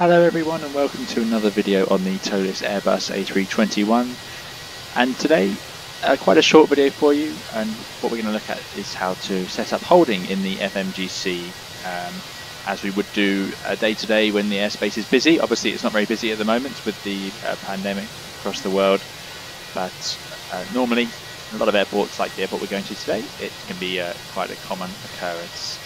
Hello everyone and welcome to another video on the ToLiss Airbus A321 and today uh, quite a short video for you and what we're going to look at is how to set up holding in the FMGC um, as we would do a day to day when the airspace is busy. Obviously it's not very busy at the moment with the uh, pandemic across the world but uh, normally a lot of airports like the airport we're going to today it can be uh, quite a common occurrence.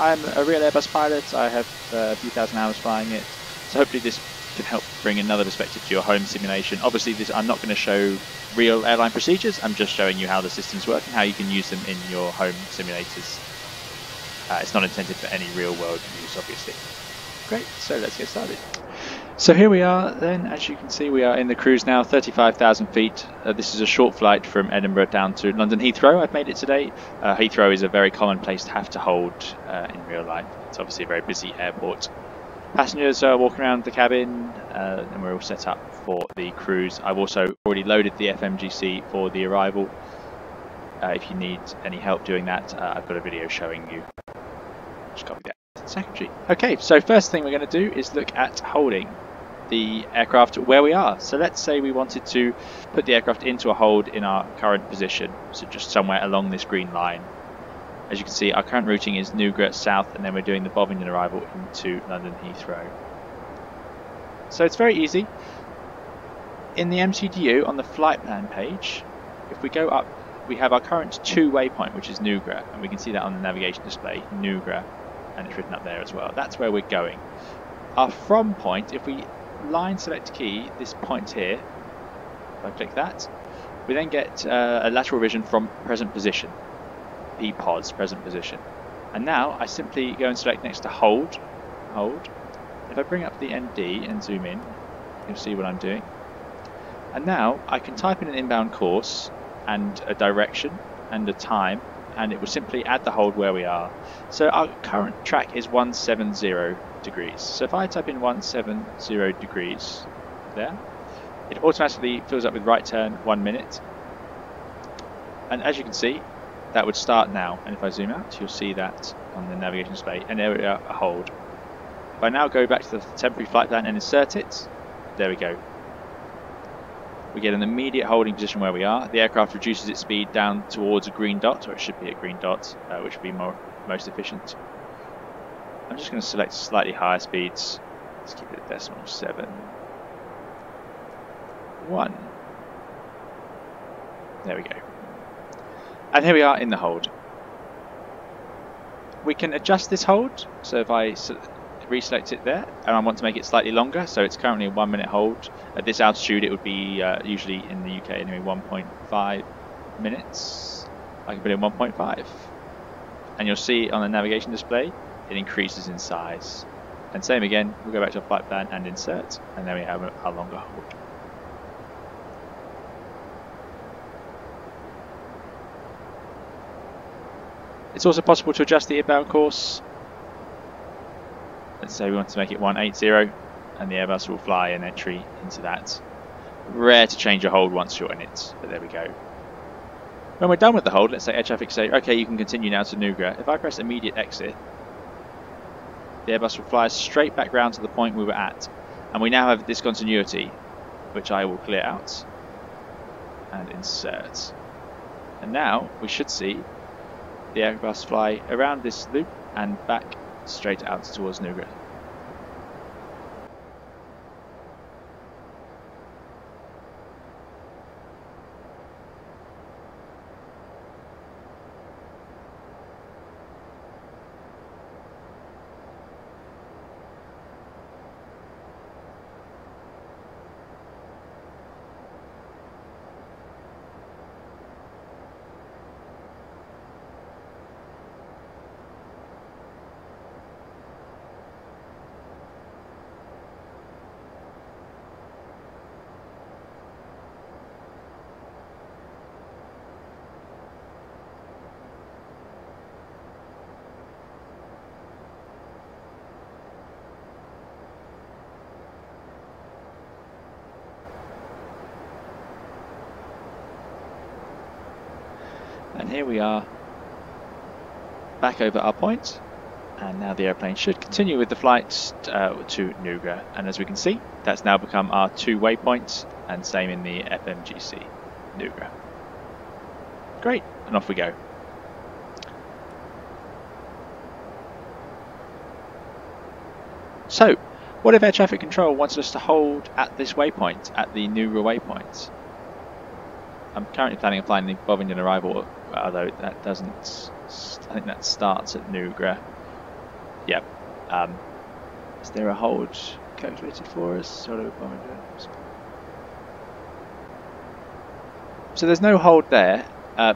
I'm a real Airbus pilot. I have uh, a few thousand hours flying it. So hopefully this can help bring another perspective to your home simulation. Obviously, this, I'm not going to show real airline procedures. I'm just showing you how the systems work and how you can use them in your home simulators. Uh, it's not intended for any real world use, obviously. Great, so let's get started. So here we are then, as you can see we are in the cruise now, 35,000 feet. Uh, this is a short flight from Edinburgh down to London Heathrow. I've made it today. Uh, Heathrow is a very common place to have to hold uh, in real life. It's obviously a very busy airport. Passengers are walking around the cabin uh, and we're all set up for the cruise. I've also already loaded the FMGC for the arrival. Uh, if you need any help doing that, uh, I've got a video showing you. Just copy that secondary. Okay, so first thing we're going to do is look at holding the aircraft where we are. So let's say we wanted to put the aircraft into a hold in our current position, so just somewhere along this green line. As you can see, our current routing is Newgate South, and then we're doing the Bovingdon arrival into London Heathrow. So it's very easy. In the MCDU, on the flight plan page, if we go up, we have our current two waypoint, which is Newgate, and we can see that on the navigation display, Newgate, and it's written up there as well. That's where we're going. Our from point, if we line select key, this point here, if I click that, we then get uh, a lateral revision from present position, PPOS present position. And now I simply go and select next to hold, hold. If I bring up the ND and zoom in, you'll see what I'm doing. And now I can type in an inbound course and a direction and a time and it will simply add the hold where we are. So our current track is 170 degrees. So if I type in 170 degrees there, it automatically fills up with right turn one minute. And as you can see, that would start now. And if I zoom out, you'll see that on the navigation display. And there we a hold. If I now go back to the temporary flight plan and insert it, there we go. We get an immediate holding position where we are. The aircraft reduces its speed down towards a green dot, or it should be a green dot, uh, which would be more most efficient. I'm just going to select slightly higher speeds. Let's keep it at decimal 7. 1. There we go. And here we are in the hold. We can adjust this hold. So if I reselect it there and I want to make it slightly longer, so it's currently a 1 minute hold. At this altitude it would be uh, usually in the UK anyway 1.5 minutes. I can put in 1.5. And you'll see on the navigation display it increases in size. And same again, we'll go back to our flight plan and insert, and then we have a, longer hold. It's also possible to adjust the inbound course. Let's say we want to make it 180 and the Airbus will fly an entry into that. Rare to change a hold once you're in it, but there we go. When we're done with the hold, let's say air traffic say, okay, you can continue now to Newgate. If I press immediate exit, the Airbus will fly straight back round to the point we were at. And we now have discontinuity, which I will clear out and insert. And now we should see the Airbus fly around this loop and back straight out towards Newgate. And here we are back over our point. And now the airplane should continue with the flight uh, to Nugra. And as we can see, that's now become our two waypoints, and same in the FMGC, Nugra. Great, and off we go. So, what if air traffic control wanted us to hold at this waypoint, at the Nugra waypoint? I'm currently planning on flying the Bovingdon arrival, although that doesn't, I think that starts at Nugra. Yep. Um, is there a hold calculated for us? Of So there's no hold there uh,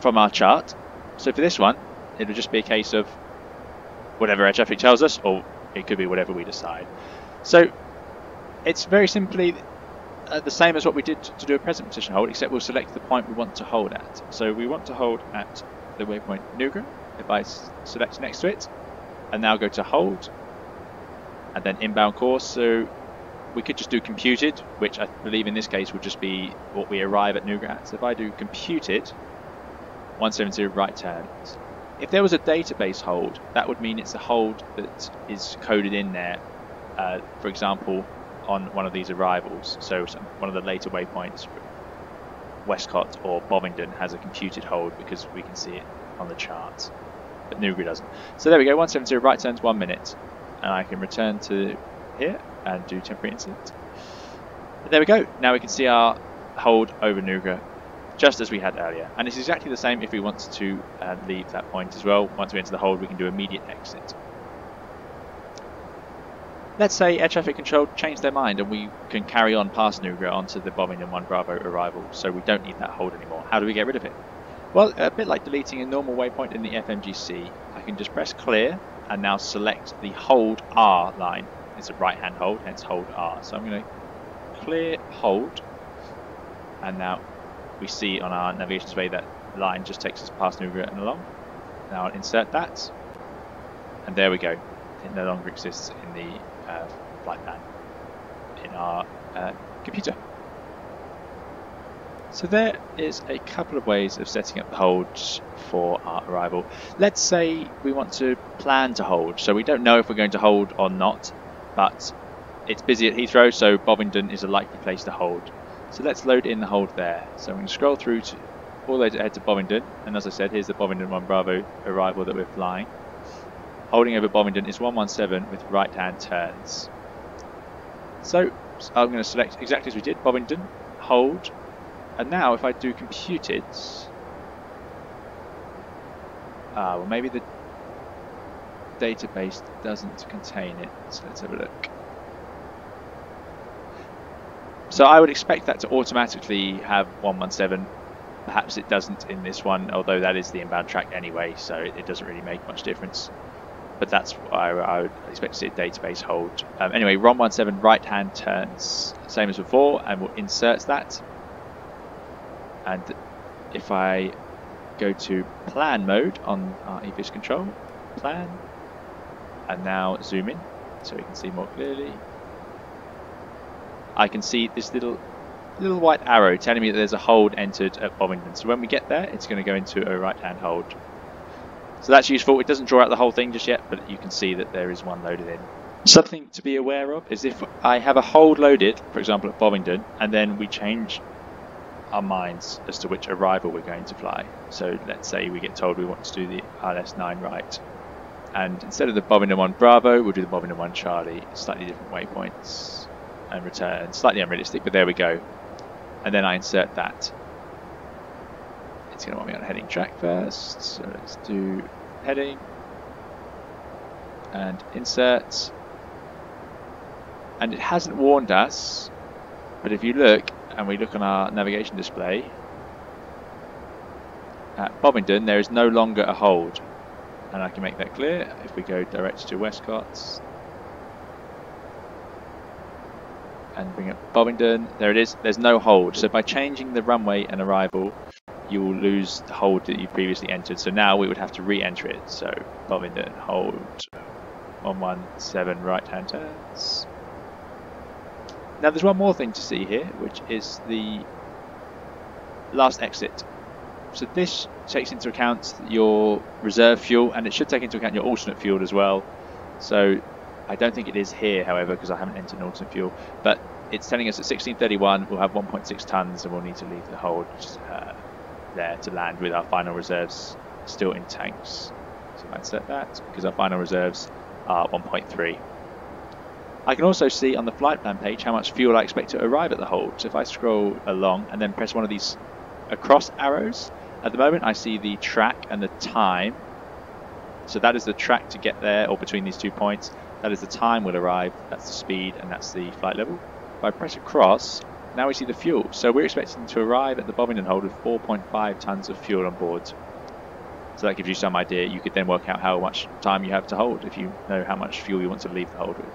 from our chart. So for this one, it'll just be a case of whatever air traffic tells us, or it could be whatever we decide. So it's very simply uh, the same as what we did to do a present position hold, except we'll select the point we want to hold at. So we want to hold at the waypoint Nugra. If I select next to it, and now go to hold, and then inbound course. So we could just do computed, which I believe in this case would just be what we arrive at Nugra at. So if I do computed, 170 right turns. If there was a database hold, that would mean it's a hold that is coded in there, uh, for example, on one of these arrivals. So one of the later waypoints, Westcott or Bovingdon has a computed hold because we can see it on the chart, but Nugra doesn't. So there we go, 170 right turns one minute, and I can return to here and do temporary. And there we go. Now we can see our hold over Nugra just as we had earlier. And it's exactly the same if we want to uh, leave that point as well. Once we enter the hold, we can do immediate exit. Let's say air traffic control changed their mind and we can carry on past Nugra onto the Bovingdon 1 Bravo arrival, so we don't need that hold anymore. How do we get rid of it? Well, a bit like deleting a normal waypoint in the FMGC, I can just press clear and now select the hold R line. It's a right hand hold, hence hold R. So I'm going to clear hold and now we see on our navigation display that line just takes us past Nugra and along. Now I'll insert that, and there we go. It no longer exists in the uh, flight plan in our uh, computer. So there is a couple of ways of setting up the holds for our arrival. Let's say we want to plan to hold, so we don't know if we're going to hold or not, but it's busy at Heathrow, so Bovingdon is a likely place to hold. So let's load in the hold there. So I'm going to scroll through to all the way to head to Bovingdon, and as I said, here's the Bovingdon 1 Bravo arrival that we're flying. Holding over Bovingdon is 117 with right hand turns. So I'm going to select exactly as we did, Bovingdon, hold, and now if I do computed, ah, well maybe the database doesn't contain it, so let's have a look. So I would expect that to automatically have 117. Perhaps it doesn't in this one, although that is the inbound track anyway, so it, doesn't really make much difference. But that's what I, would expect to see a database hold. Um, anyway, ROM17 right hand turns, same as before, and we'll insert that. And if I go to plan mode on our EFIS control, plan, and now zoom in so we can see more clearly. I can see this little little white arrow telling me that there's a hold entered at Bovingdon. So when we get there, it's going to go into a right-hand hold. So that's useful. It doesn't draw out the whole thing just yet, but you can see that there is one loaded in. Something to be aware of is if I have a hold loaded, for example at Bovingdon, and then we change our minds as to which arrival we're going to fly. So let's say we get told we want to do the ILS 9 right. And instead of the Bovingdon 1 Bravo, we'll do the Bovingdon 1 Charlie, slightly different waypoints and return. Slightly unrealistic, but there we go. And then I insert that. It's going to want me on heading track first. So let's do heading and insert. And it hasn't warned us, but if you look and we look on our navigation display, at Bovingdon there is no longer a hold. And I can make that clear if we go direct to Westcott's and bring up Bovingdon. There it is. There's no hold. So by changing the runway and arrival, you will lose the hold that you previously entered. So now we would have to re-enter it. So Bovingdon, hold, 117 right hand turns. Now there's one more thing to see here, which is the last exit. So this takes into account your reserve fuel and it should take into account your alternate fuel as well. So I don't think it is here, however, because I haven't entered an alternate fuel. But it's telling us at 1631 we'll have 1.6 tons and we'll need to leave the hold uh, there to land with our final reserves still in tanks. So let's set that because our final reserves are 1.3. I can also see on the flight plan page how much fuel I expect to arrive at the hold. So if I scroll along and then press one of these across arrows, at the moment I see the track and the time. So that is the track to get there or between these two points. That is the time we'll arrive, that's the speed and that's the flight level. If I press across, now we see the fuel. So we're expecting to arrive at the Bovingdon hold with 4.5 tons of fuel on board. So that gives you some idea. You could then work out how much time you have to hold if you know how much fuel you want to leave the hold with.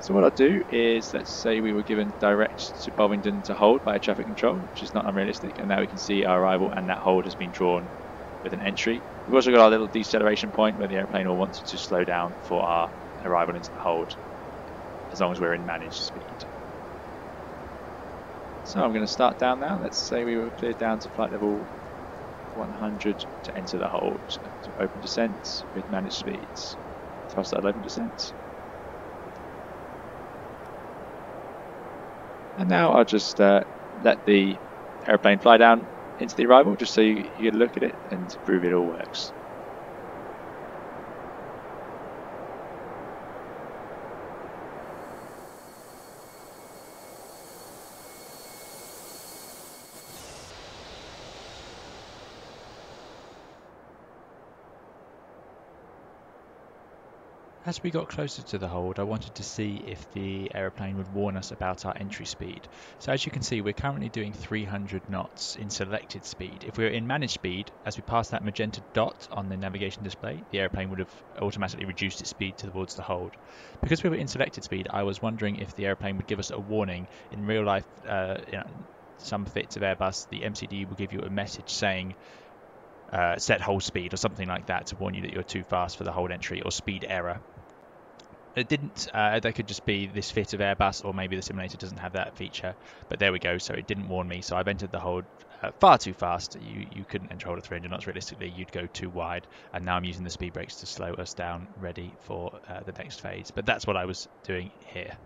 So what I'll do is, let's say we were given direct to Bovingdon to hold by a traffic control, which is not unrealistic, and now we can see our arrival and that hold has been drawn with an entry. We've also got our little deceleration point where the airplane will want to slow down for our arrival into the hold, as long as we're in managed speed. So I'm going to start down now. Let's say we were cleared down to flight level 100 to enter the hold. So open descent with managed speeds. Thrust at 11 descent. And now I'll just uh, let the airplane fly down into the arrival just so you, you get a look at it and prove it all works. As we got closer to the hold, I wanted to see if the aeroplane would warn us about our entry speed. So as you can see, we're currently doing 300 knots in selected speed. If we were in managed speed, as we passed that magenta dot on the navigation display, the airplane would have automatically reduced its speed towards the hold. Because we were in selected speed, I was wondering if the airplane would give us a warning. In real life, uh, some fits of Airbus, the MCD will give you a message saying uh, set hold speed or something like that to warn you that you're too fast for the hold entry or speed error it didn't uh, could just be this fit of airbus or maybe the simulator doesn't have that feature but there we go so it didn't warn me. So i've entered the hold uh, far too fast. You you couldn't enter hold at 300 knots realistically. You'd go too wide. And now i'm using the speed brakes to slow us down ready for uh, the next phase. But that's what i was doing here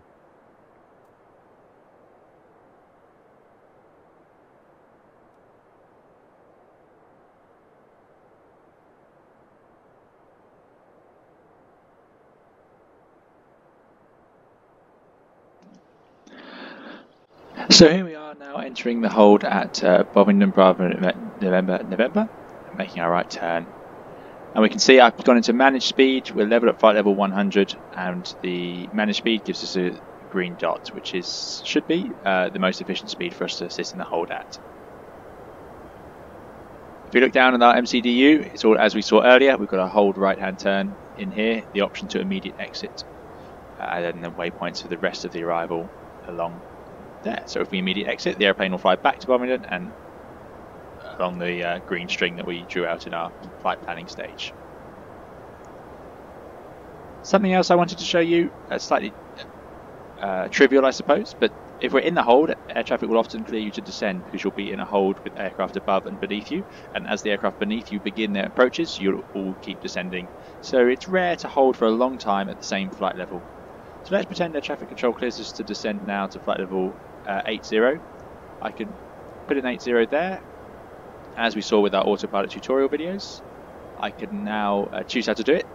So here we are now entering the hold at uh, Bovingdon Bravo November, November, making our right turn. And we can see I've gone into managed speed, we're level at flight level 100, and the managed speed gives us a green dot, which is should be uh, the most efficient speed for us to assist in the hold at. If we look down at our MCDU, it's all as we saw earlier, we've got a hold right hand turn in here, the option to immediate exit, uh, and then the waypoints for the rest of the arrival along there. So if we immediate exit, the airplane will fly back to Bovingdon and along the uh, green string that we drew out in our flight planning stage. Something else I wanted to show you, uh, slightly uh, trivial I suppose, but if we're in the hold, air traffic will often clear you to descend because you'll be in a hold with aircraft above and beneath you, and as the aircraft beneath you begin their approaches, you'll all keep descending. So it's rare to hold for a long time at the same flight level. So let's pretend air traffic control clears us to descend now to flight level uh, 8.0. I can put an 8.0 there, as we saw with our autopilot tutorial videos. I can now uh, choose how to do it.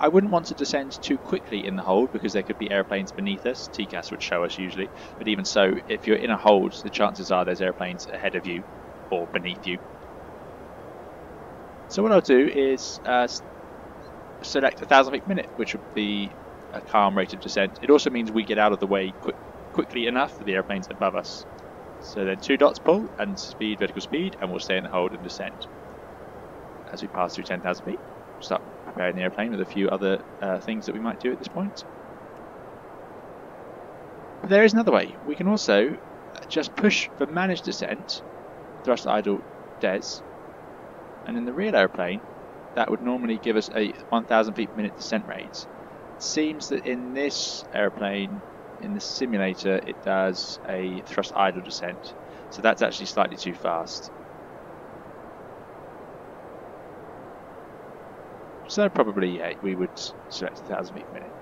I wouldn't want to descend too quickly in the hold because there could be airplanes beneath us. TCAS would show us usually, but even so, if you're in a hold, the chances are there's airplanes ahead of you or beneath you. So what I'll do is uh, select 1,000 feet per minute, which would be a calm rate of descent. It also means we get out of the way quick, quickly enough for the airplanes above us. So then two dots pull and speed, vertical speed, and we'll stay in the hold and descend. As we pass through 10,000 feet, we'll start preparing the airplane with a few other uh, things that we might do at this point. But there is another way. We can also just push for managed descent, thrust idle des, and in the real airplane, that would normally give us a 1,000 feet per minute descent rate. It seems that in this airplane in the simulator it does a thrust idle descent. So that's actually slightly too fast. So probably, yeah, we would select 1,000 feet per minute.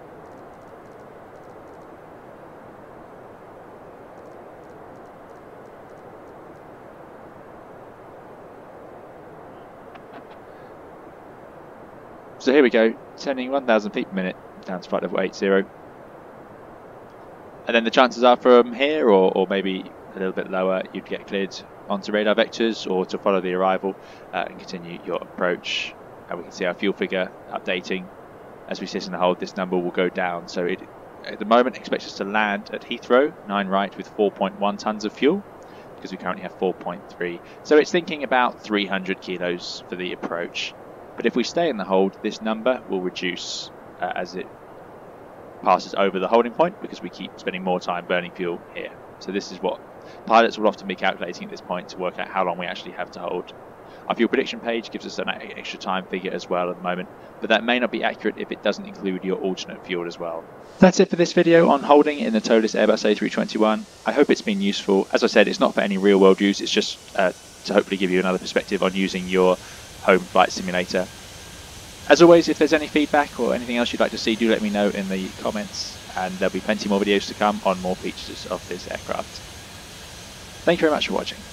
So here we go, turning 1,000 feet per minute down to flight level 80. And then the chances are from here, or, or maybe a little bit lower, you'd get cleared onto radar vectors or to follow the arrival uh, and continue your approach. And we can see our fuel figure updating. As we sit in the hold, this number will go down. So it, at the moment, expects us to land at Heathrow, 9 right, with 4.1 tonnes of fuel because we currently have 4.3. So it's thinking about 300 kilos for the approach. But if we stay in the hold, this number will reduce uh, as it passes over the holding point because we keep spending more time burning fuel here. So this is what pilots will often be calculating at this point to work out how long we actually have to hold. Our fuel prediction page gives us an extra time figure as well at the moment, but that may not be accurate if it doesn't include your alternate fuel as well. That's it for this video on holding in the ToLiss Airbus A321. I hope it's been useful. As I said, it's not for any real world use, it's just uh, to hopefully give you another perspective on using your home flight simulator. As always, if there's any feedback or anything else you'd like to see, do let me know in the comments, and there'll be plenty more videos to come on more features of this aircraft. Thank you very much for watching.